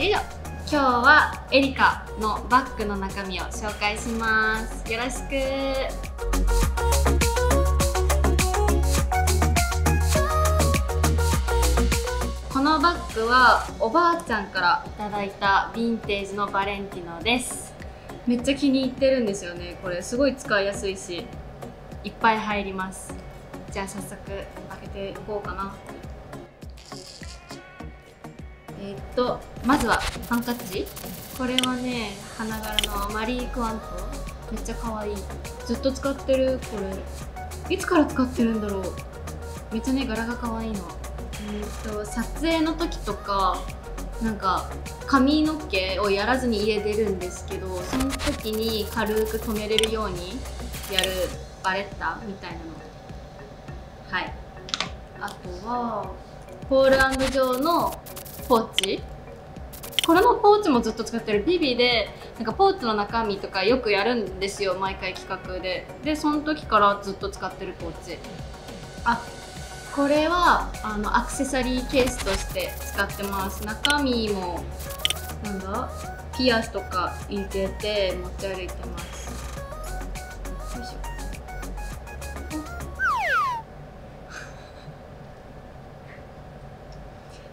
よいしょ。今日はエリカのバッグの中身を紹介します。よろしく。このバッグはおばあちゃんからいただいたヴィンテージのバレンティノです。めっちゃ気に入ってるんですよねこれ。すごい使いやすいし。いっぱい入ります。じゃあ早速開けていこうかなえ、っとまずはハンカチ。これはね花柄のマリー・クワント。めっちゃ可愛い。ずっと使ってるこれ。いつから使ってるんだろう。めっちゃね柄が可愛いの。えー、っと撮影の時とかなんか髪の毛をやらずに家出るんですけどその時に軽く留めれるようにやるバレッタみたいなの。はい。あとはポールジョーのポーチ？これのポーチもずっと使ってる。ビビでなんかポーチの中身とかよくやるんですよ毎回企画で。でその時からずっと使ってるポーチ。あこれはあのアクセサリーケースとして使ってます。中身もなんだ？ピアスとか入れて持ち歩いてます。よいしょ。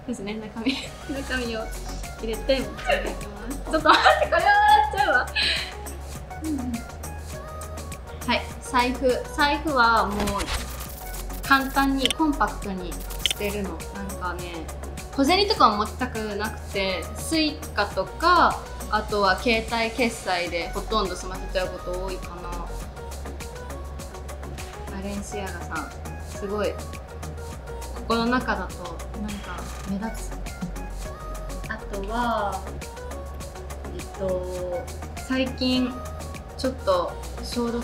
ですね。中身。中身を入れて持ち歩いてます。ちょっと待ってこれは笑っちゃうわ、うんはい。財布。財布はもう簡単にコンパクトにしてるの。なんかね小銭とかは持ちたくなくて Suica とかあとは携帯決済でほとんど済ませちゃうこと多いかな。バレンシアガさんすごいこの中だとなんか目立つ？あとはえっと最近ちょっと消毒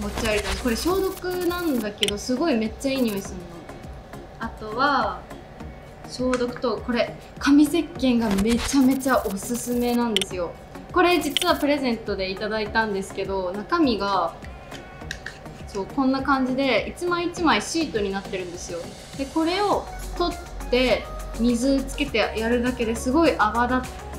持ち歩いてこれ消毒なんだけどすごいめっちゃいい匂いするの。あとは消毒とこれ紙石鹸がめちゃめちゃおすすめなんですよ。これ実はプレゼントでいただいたんですけど中身がそうこんな感じで1枚1枚シートになってるんですよ。でこれを取って水つけてやるだけですごい泡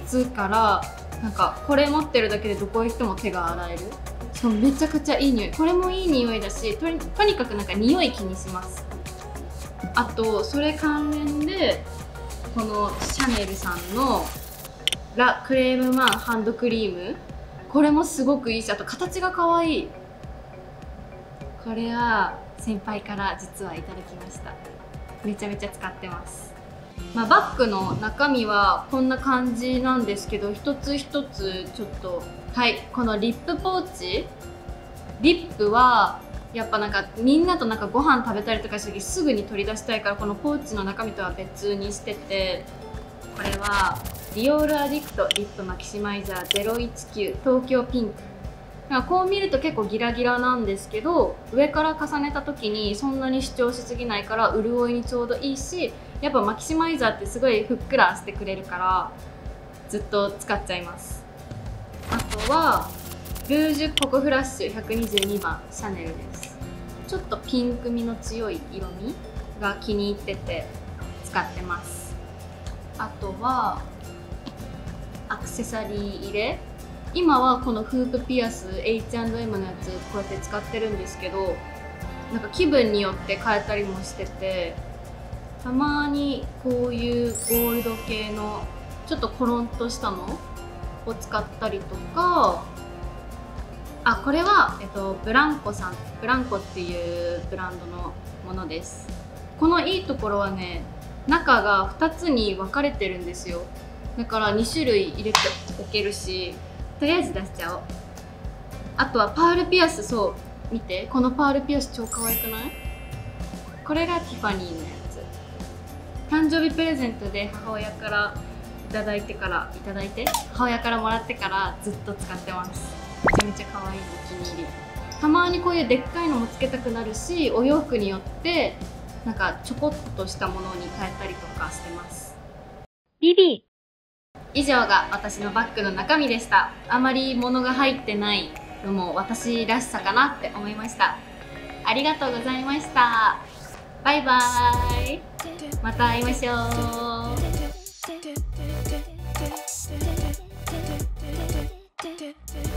立つからなんかこれ持ってるだけでどこ行っても手が洗える。そうめちゃくちゃいい匂い。これもいい匂いだしととにかくなんか匂い気にします。あとそれ関連でこのシャネルさんのラ・クレームマンハンドクリーム。これもすごくいいしあと形が可愛い。これは先輩から実はいただきました。めちゃめちゃ使ってます。まあ、バッグの中身はこんな感じなんですけど一つ一つちょっとはいこのリップポーチ。リップはやっぱなんかみんなとなんかご飯食べたりとかした時すぐに取り出したいからこのポーチの中身とは別にしててこれはディオールアディクトリップマキシマイザー019東京ピンク。こう見ると結構ギラギラなんですけど上から重ねた時にそんなに主張しすぎないから潤いにちょうどいいしやっぱマキシマイザーってすごいふっくらしてくれるからずっと使っちゃいます。あとはルージュココフラッシュ122番シャネルです。ちょっとピンク味の強い色味が気に入ってて使ってます。あとはアクセサリー入れ今はこのフープピアス H&M のやつこうやって使ってるんですけどなんか気分によって変えたりもしててたまにこういうゴールド系のちょっとコロンとしたのを使ったりとかあこれは、えっと、ブランコさんブランコっていうブランドのものです。このいいところはね中が2つに分かれてるんですよ。だから2種類入れておけるしとりあえず出しちゃおう。あとはパールピアスそう見て。このパールピアス超可愛くない？これがティファニーのやつ。誕生日プレゼントで母親からいただいてからいただいて？母親からもらってからずっと使ってます。めちゃめちゃ可愛いお気に入り。たまにこういうでっかいのもつけたくなるしお洋服によってなんかちょこっとしたものに変えたりとかしてます。ビビ以上が私のバッグの中身でした。あまり物が入ってないのも私らしさかなって思いました。ありがとうございました。バイバーイ。また会いましょう。